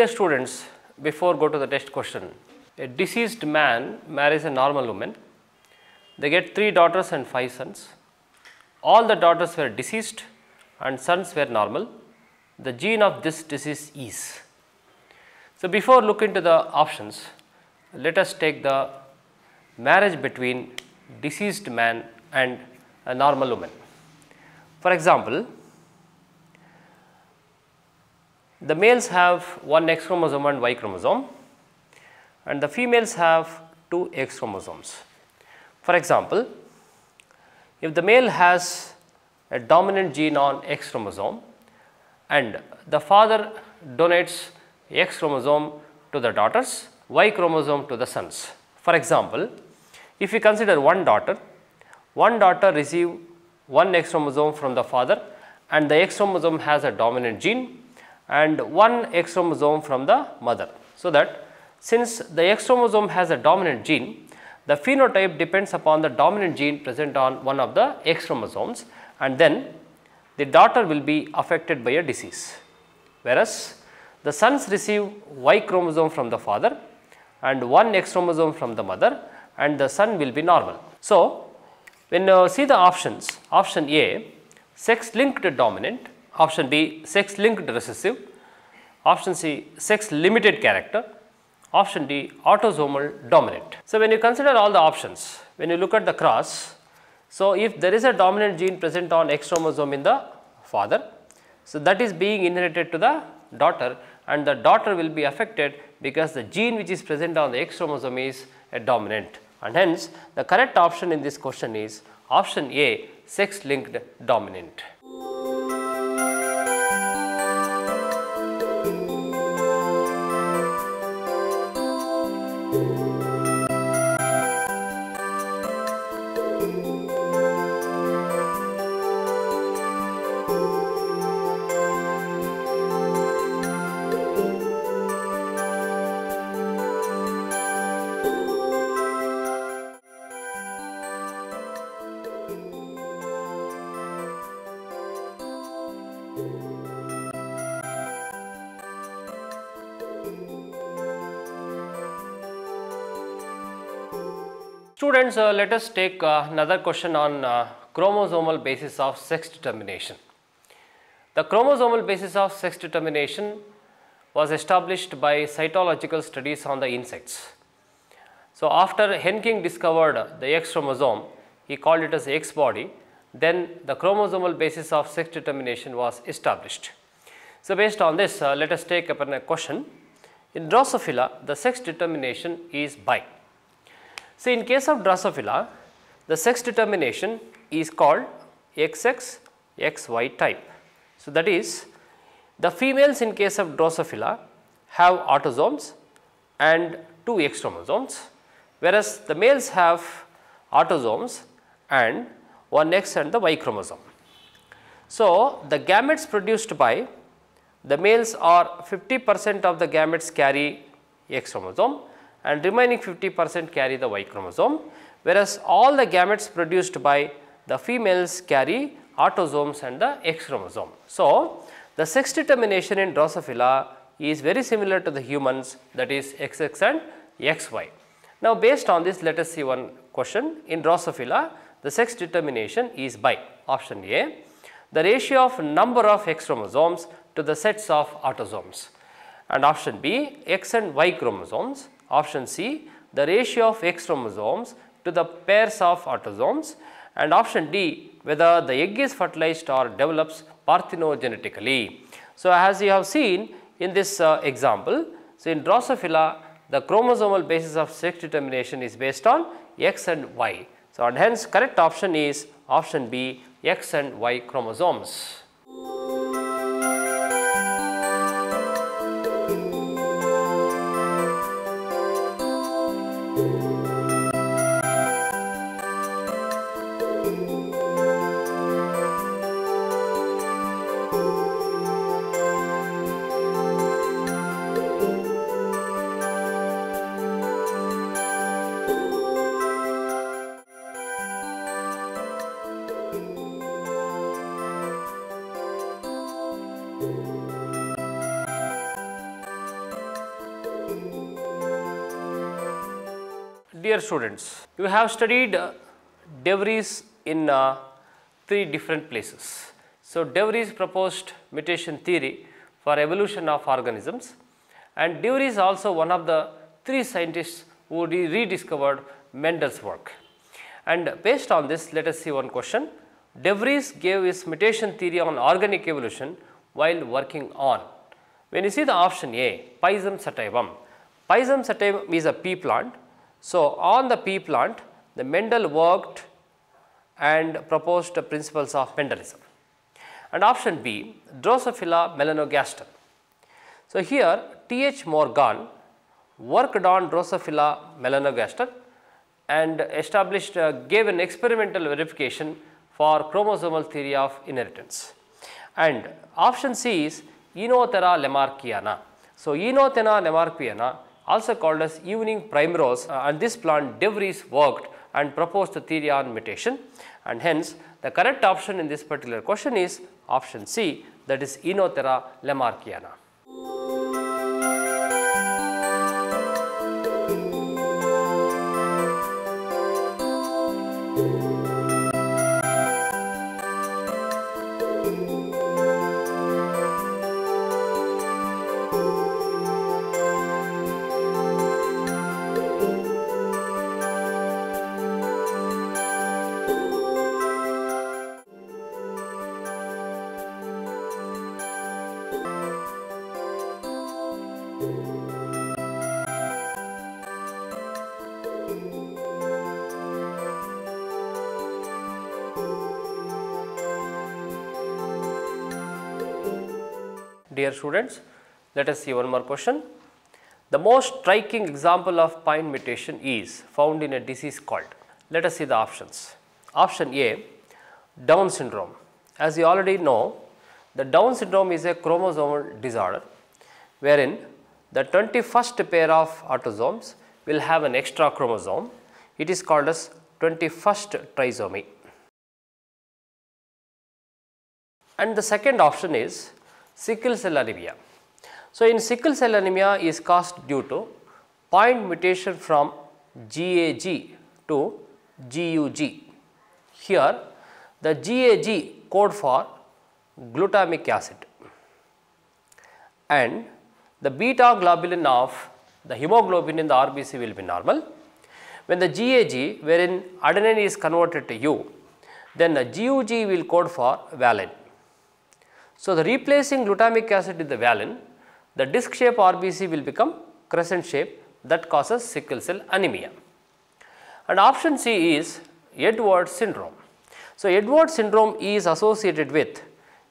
dear students, before go to the test question, a deceased man marries a normal woman. They get three daughters and five sons. All the daughters were deceased and sons were normal. The gene of this disease is. So, before look into the options, let us take the marriage between deceased man and a normal woman. For example, the males have one X chromosome and Y chromosome and the females have two X chromosomes. For example, if the male has a dominant gene on X chromosome and the father donates X chromosome to the daughters, Y chromosome to the sons. For example, if we consider one daughter, one daughter receive one X chromosome from the father and the X chromosome has a dominant gene and one X chromosome from the mother. So, that since the X chromosome has a dominant gene, the phenotype depends upon the dominant gene present on one of the X chromosomes and then the daughter will be affected by a disease. Whereas, the sons receive Y chromosome from the father and one X chromosome from the mother and the son will be normal. So, when you see the options, option A sex linked dominant, option B sex linked recessive, option C sex limited character, option D autosomal dominant. So, when you consider all the options, when you look at the cross, so if there is a dominant gene present on X chromosome in the father, so that is being inherited to the daughter and the daughter will be affected because the gene which is present on the X chromosome is a dominant and hence the correct option in this question is option A sex linked dominant. Students, uh, let us take uh, another question on uh, chromosomal basis of sex determination. The chromosomal basis of sex determination was established by cytological studies on the insects. So, after Henking discovered the X chromosome, he called it as X body, then the chromosomal basis of sex determination was established. So, based on this, uh, let us take up a question. In Drosophila, the sex determination is by so, in case of Drosophila, the sex determination is called XX XY type. So, that is the females in case of Drosophila have autosomes and two X chromosomes, whereas the males have autosomes and one X and the Y chromosome. So, the gametes produced by the males are 50 percent of the gametes carry X chromosome and remaining 50 percent carry the Y chromosome, whereas all the gametes produced by the females carry autosomes and the X chromosome. So, the sex determination in Drosophila is very similar to the humans that is XX and XY. Now, based on this let us see one question in Drosophila the sex determination is by option A the ratio of number of X chromosomes to the sets of autosomes and option B X and Y chromosomes option C the ratio of X chromosomes to the pairs of autosomes and option D whether the egg is fertilized or develops parthenogenetically. So, as you have seen in this uh, example, so in Drosophila the chromosomal basis of sex determination is based on X and Y. So, and hence correct option is option B X and Y chromosomes. Dear students, you have studied uh, De Vries in uh, three different places. So, De Vries proposed mutation theory for evolution of organisms and De Vries also one of the three scientists who re- rediscovered Mendel's work. And based on this, let us see one question. De Vries gave his mutation theory on organic evolution while working on. When you see the option A, Pisum sativum, Pisum sativum is a pea plant. So, on the pea plant, the Mendel worked and proposed the principles of Mendelism. And option B, Drosophila melanogaster. So, here T.H. Morgan worked on Drosophila melanogaster and established, uh, gave an experimental verification for chromosomal theory of inheritance. And option C is Oenothera lamarckiana. So, Oenothera lamarckiana also called as evening primrose uh, and this plant De Vries worked and proposed the theory on mutation and hence the correct option in this particular question is option C that is Oenothera lamarckiana. Dear students, let us see one more question. The most striking example of point mutation is found in a disease called. Let us see the options. Option A, Down syndrome. As you already know, the Down syndrome is a chromosomal disorder wherein the 21st pair of autosomes will have an extra chromosome. It is called as 21st trisomy. And the second option is sickle cell anemia. So, in sickle cell anemia is caused due to point mutation from GAG to GUG. Here the GAG code for glutamic acid and the beta globulin of the hemoglobin in the RBC will be normal. When the GAG wherein adenine is converted to U, then the GUG will code for valine. So, the replacing glutamic acid with the valine, the disc shape RBC will become crescent shape that causes sickle cell anemia. And option C is Edwards syndrome. So, Edwards syndrome is associated with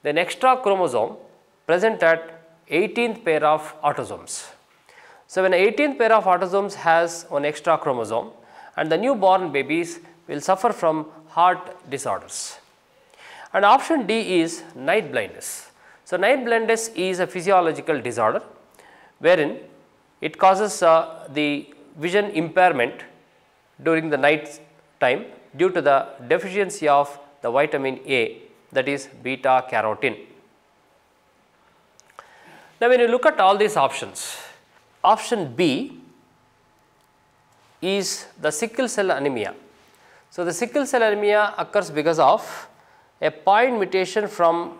an extra chromosome present at 18th pair of autosomes. So, when 18th pair of autosomes has one extra chromosome and the newborn babies will suffer from heart disorders. And option D is night blindness. So, night blindness is a physiological disorder wherein it causes uh, the vision impairment during the night time due to the deficiency of the vitamin A that is beta carotene. Now, when you look at all these options, option B is the sickle cell anemia. So, the sickle cell anemia occurs because of a point mutation from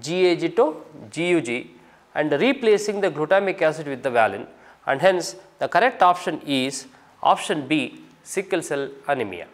GAG to GUG and replacing the glutamic acid with the valine and hence the correct option is option B sickle cell anemia.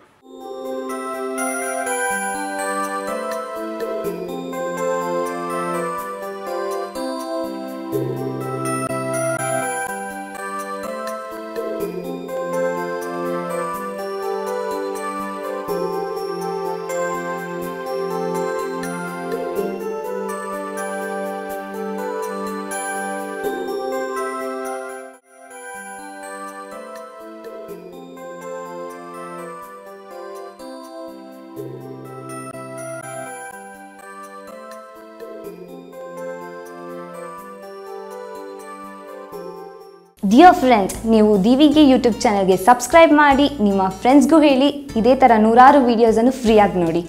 Dear friends ನೀವು ದಿವಿಗೆ YouTube ಚಾನಲ್ಗೆ subscribe ಮಾಡಿ, ನಿಮ್ಮ ಫ್ರೆಂಡ್ಸ್ಗೂ ಹೇಳಿ, ಇದೇ ಥರ ನೂರಾರು ವೀಡಿಯೋಸನ್ನು ಫ್ರೀಯಾಗಿ ನೋಡಿ.